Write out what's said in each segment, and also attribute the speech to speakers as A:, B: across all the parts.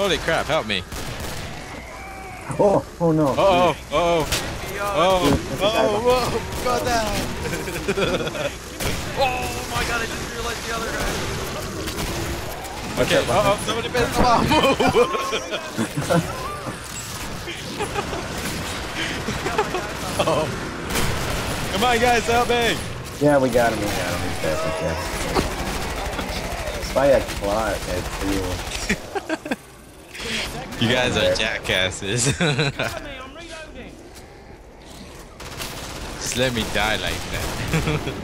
A: Holy crap, help me.
B: Oh, oh no.
A: Uh oh, uh oh,
C: Yo,
A: oh,
B: Dude, there's
A: oh, whoa, got that.
C: Oh my god, I just realized the other guy.
A: Okay, uh oh, somebody better come on, move. oh. Come on, guys, help me.
B: Yeah, we got him, we got him. He's dead, he's dead. By a clot, it's you.
A: You guys are jackasses. Just let me die like that.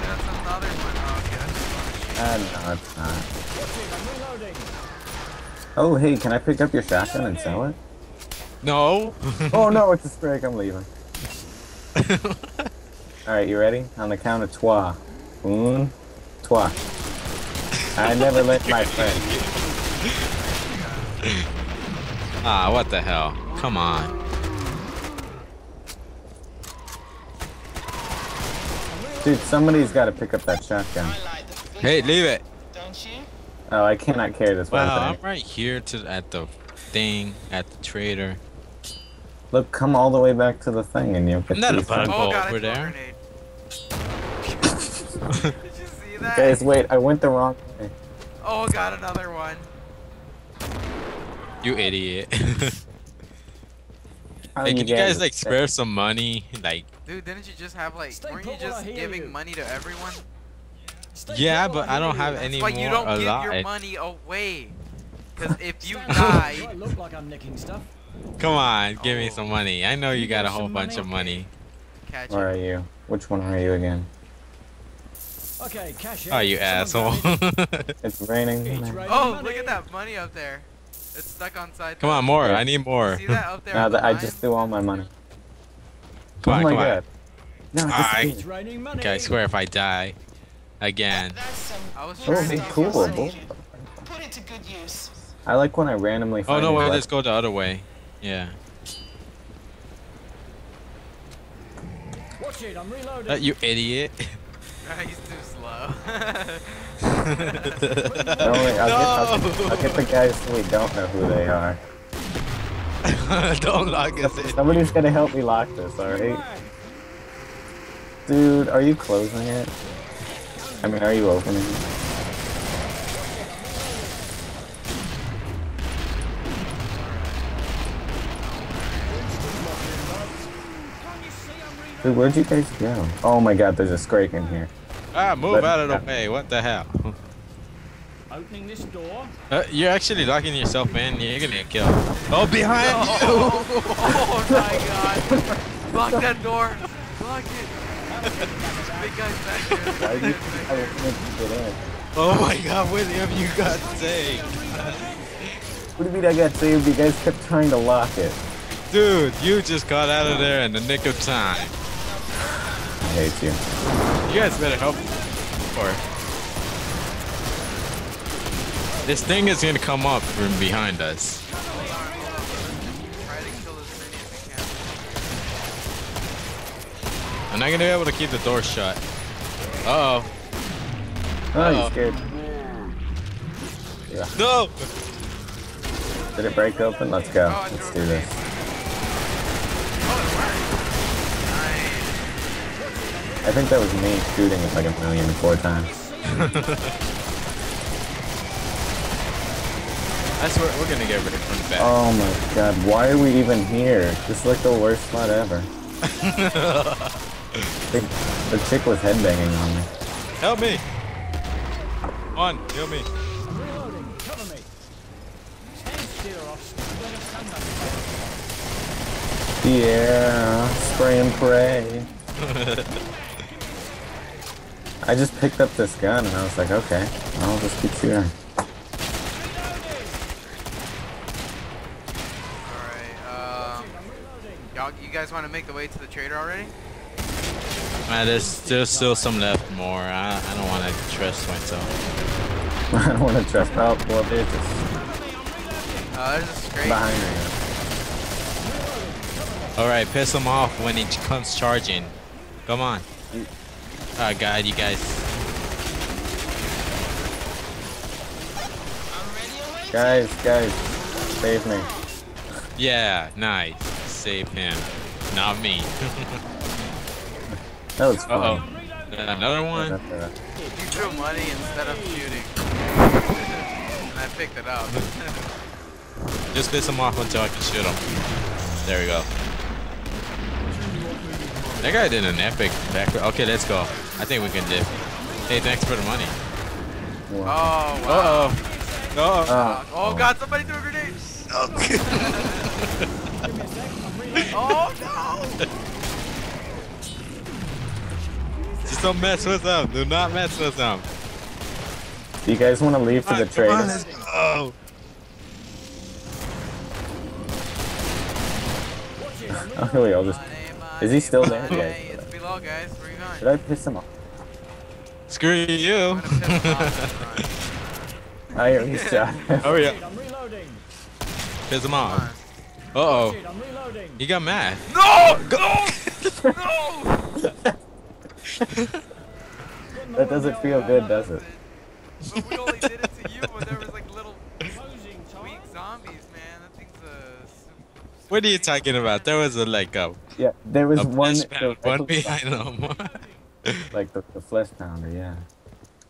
C: That's another one. Okay, that's
B: Ah, no, it's not. Oh, hey, can I pick up your shotgun and sell it?
A: no.
B: Oh no, it's a sprig, I'm leaving. Alright, you ready? On the count of trois. Un, trois. I never let my friend.
A: ah, what the hell? Come on.
B: Dude, somebody's gotta pick up that shotgun.
A: Hey, leave it.
D: Don't you?
B: Oh, I cannot carry this
A: Wow, I'm right here to at the thing at the trader.
B: Look, come all the way back to the thing and you'll get
A: Not a
B: these
A: bug.
B: things.
C: Oh god, I
A: over there?
C: that?
B: Guys, wait, I went the wrong way.
C: Oh, got another one.
A: You idiot.
B: How
A: hey, can you guys like spare some money? Like,
C: Dude, didn't you just have like,
E: Stay
C: weren't you
E: put while I
C: just giving
E: you.
C: money to everyone?
E: Stay
A: yeah, but I don't
E: heal
A: have
E: you.
A: any
C: But
A: more
C: you don't give your money away. Cause if you die,
E: Do I look like I'm nicking stuff?
A: Come on, give me
C: Oh.
A: some money. I know you
E: You
A: got a whole bunch
E: money?
A: of money.
C: catch
B: Where are you? Which one are you again?
E: Okay, cash in.
A: Oh, you
E: Someone
A: asshole.
B: It's raining.
E: It's
C: Oh, look at that money up there. It's stuck on side.
A: Come on, more. I need more.
C: See that up there?
B: No,
C: the
B: I just threw all my money.
A: Come on,
B: oh my
A: come on.
B: god. No, it
A: Alright.
E: It's money.
A: Okay, I swear if I die again.
D: That's some
C: I was
B: Oh,
C: trying to
B: hey,
C: give you
B: cool.
D: put it to good use.
B: I like when I randomly
A: Oh
B: find
A: no,
B: these
A: wait,
B: left-
A: let's go the other way. Yeah.
E: Watch it, I'm reloading.
A: Uh, you idiot.
C: He's too slow.
B: Don't worry, I'll, get, I'll, I'll get the guys so we don't know who they are.
A: Don't lock us in.
B: Somebody's gonna help me lock this, alright? Dude, are you closing it? I mean, are you opening it? Dude, where'd you guys go? Oh my god, there's a scrake in here.
A: Ah, move
B: But-
A: out of the way. What the hell?
E: Opening this door.
A: Uh, you're actually locking yourself, in. You're gonna get killed. Oh, behind you!
C: oh my god. Lock that door. Lock it. Big guy's back here.
B: Why did you I was gonna get in?
A: Oh my God, William, you got saved.
B: What do you mean I got saved? You guys kept trying to lock it.
A: Dude, you just got out of there in the nick of time.
B: I hate you.
A: You guys better help. Or this thing is gonna come up from behind us.
C: Try to kill as many as we can.
A: I'm not gonna be able to keep the door shut. Uh oh.
B: Oh,
A: Uh-oh.
B: you scared.
A: No!
B: Did it break open? Let's go.
C: Oh,
B: Let's do this.
C: Oh, it worked. Nice.
B: I think that was me shooting it like a million and four times.
A: I swear we're gonna get rid of from back.
B: Oh my god, why are we even here? This is like the worst spot ever. the, the chick was headbanging on me.
A: Help me! Come on, help me.
E: Reloading. Cover me. Stand still or I'll spray the sun
B: Yeah, spray and pray. I just picked up this gun and I was like, okay, I'll just keep shooting.
C: Alright, um, y'all, you guys want to make the way to the trader already?
A: Man, there's there's still some left more. I, I don't want to trust myself.
B: I don't want to trust. Well, they're just
C: Uh, there's a scrake.
B: behind me.
A: Alright, piss him off when he comes charging. Come on. Oh god, you guys.
B: Guys, guys, save me.
A: Yeah, nice. Save him. Not me.
B: That was
A: Uh
B: fun.
A: oh. Another one?
B: Uh,
C: You threw money instead of shooting. and I picked it up.
A: Just piss him off until I can shoot him. There we go. That guy did an epic back. Okay, let's go. I think we can dip. Hey, thanks for the money.
C: Oh,
A: Uh
C: wow.
A: oh. Uh
B: uh,
C: Oh, God, somebody threw a grenade. Oh, no.
A: Just don't mess with them. Do not mess with them.
B: do you guys want to leave for the
A: Come on,
B: trade?
A: let's go.
B: Oh, wait, I'll just. Is he still there?
C: Yeah,
B: Yeah.
C: it's below, guys. Where you going?
B: Should I piss him off?
A: Screw you.
C: I'm gonna piss him off.
B: I already shot him.
A: Hurry up.
E: Shit, I'm reloading.
A: Piss him off. Uh oh.
E: Shit, I'm reloading.
A: He got mad.
C: No! Go! no!
B: That doesn't feel good, does it?
C: But we only did it to you when there was like little
E: Closing
C: weak zombies, man. That thing's a. s-
A: What are you talking about? There was a like a,
B: Yeah, there was
A: a
B: one.
A: flesh pound, one behind him.
B: Like the, the flesh pounder, yeah.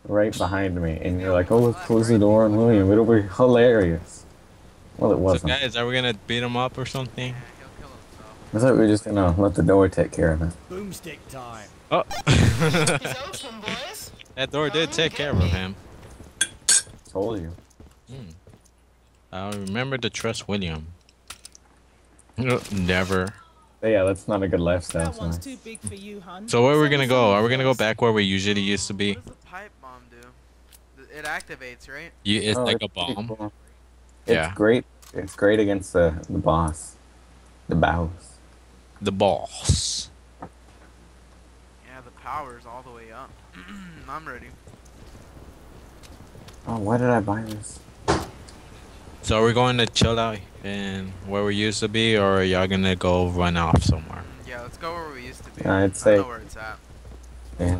B: Right behind me, and you're like, oh, let's close the door on William. It'll be hilarious. Well, it
A: so
B: wasn't.
A: guys, are we gonna beat him up or something?
C: Yeah, he'll kill himself.
B: I thought we were just gonna let the door take care of it.
E: Boomstick time.
A: Oh.
D: Open,
A: that door did take care of him.
B: Told you. Hmm.
A: I remember to trust William. No, Never.
B: But yeah, that's not a good lifestyle.
F: That one's
B: So.
F: too big for you, hun.
A: So where are we gonna go? Are we gonna go back where we usually used to be?
C: What does the pipe bomb do? It activates, right?
A: You, it's
B: Oh,
A: like a
B: it's pretty
A: bomb.
B: cool. It's
A: Yeah.
B: great. It's great against the the boss, the boss.
A: The boss.
C: Yeah, the power's all the way up. I'm ready.
B: Oh, why did I buy this?
A: So are we going to chill out and where we used to be, or are y'all gonna go run off somewhere?
C: Yeah, let's go where we used to be.
B: I'd
C: I
B: say-
C: know where it's at.
B: Yeah.